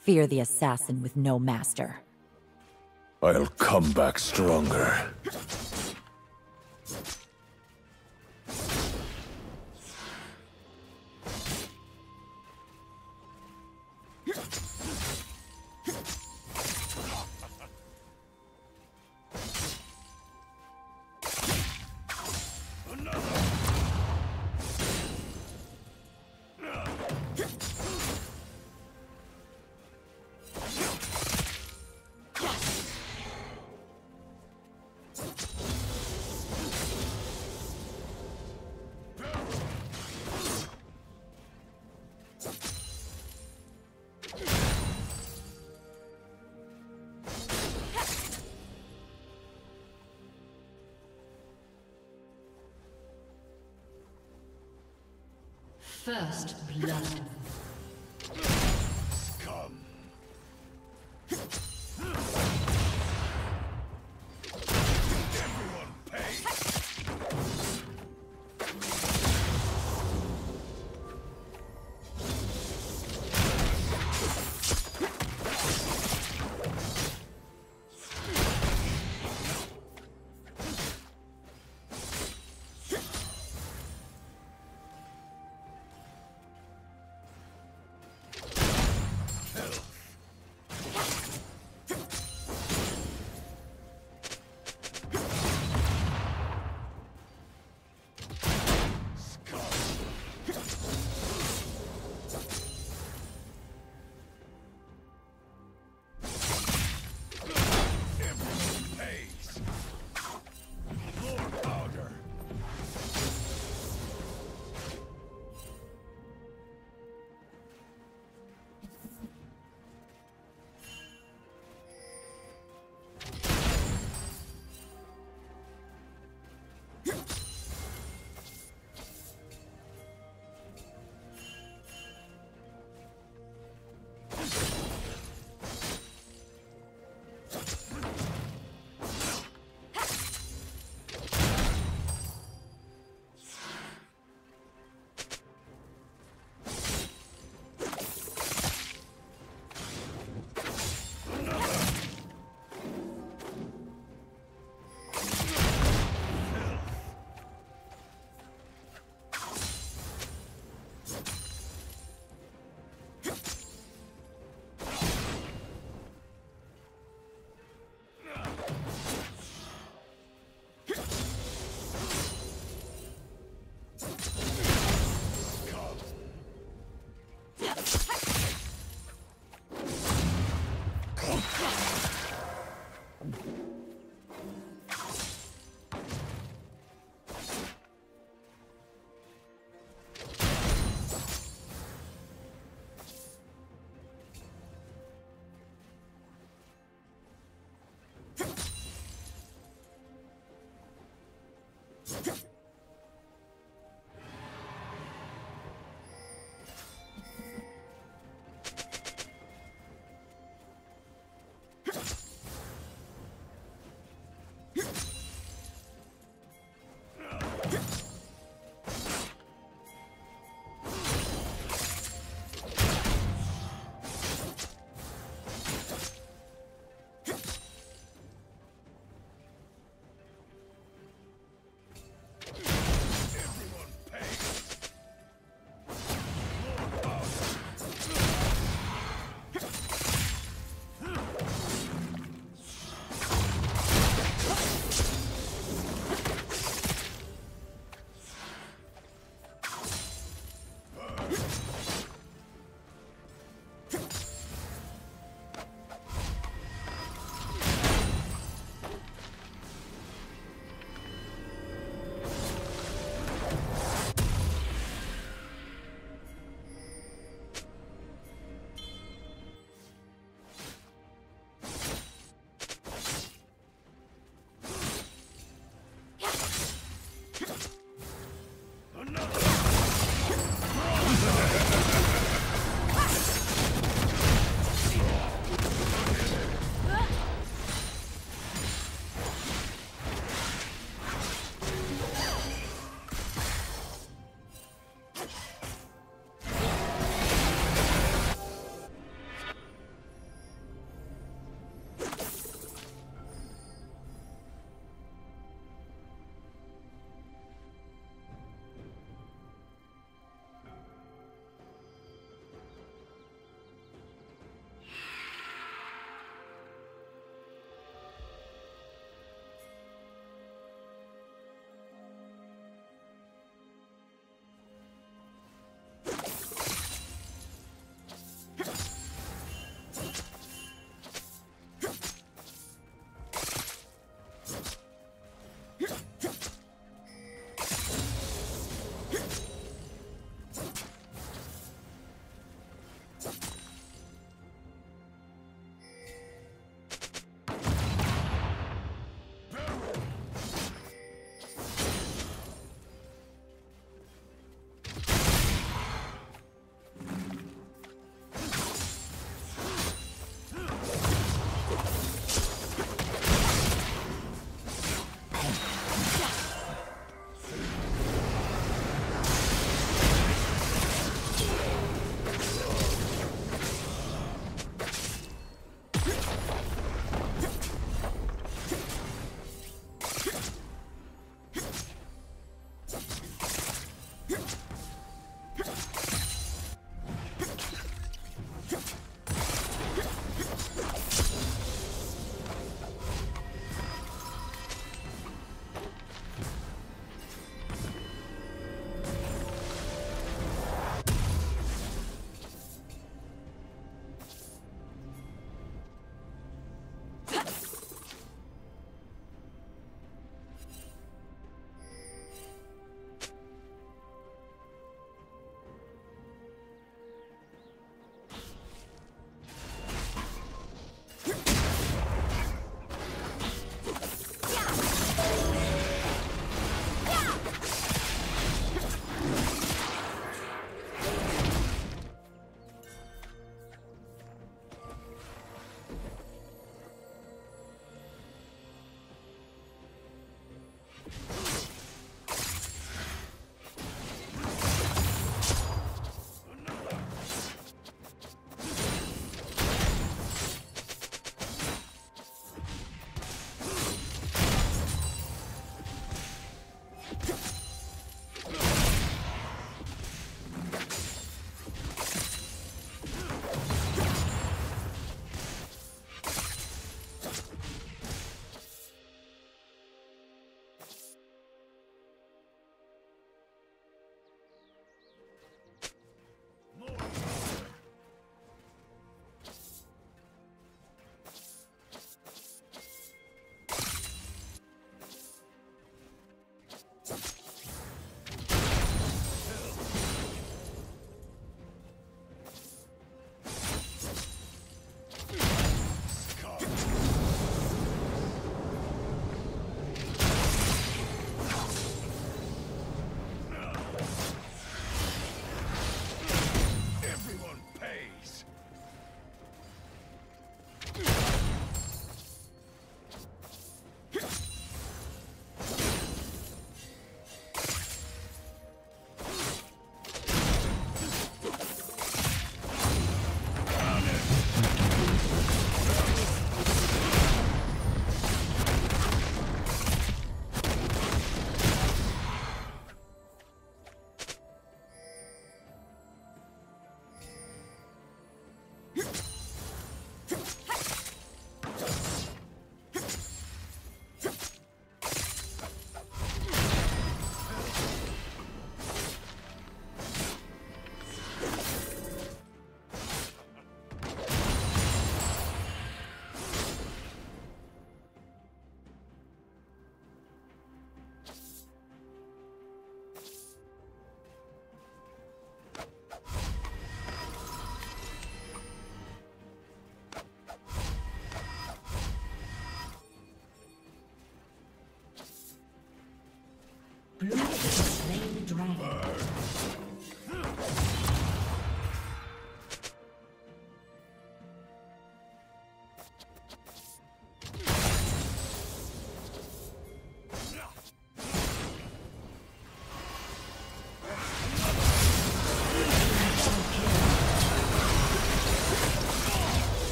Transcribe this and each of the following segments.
Fear the assassin with no master. I'll come back stronger. First blood. Yeah.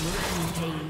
Blue team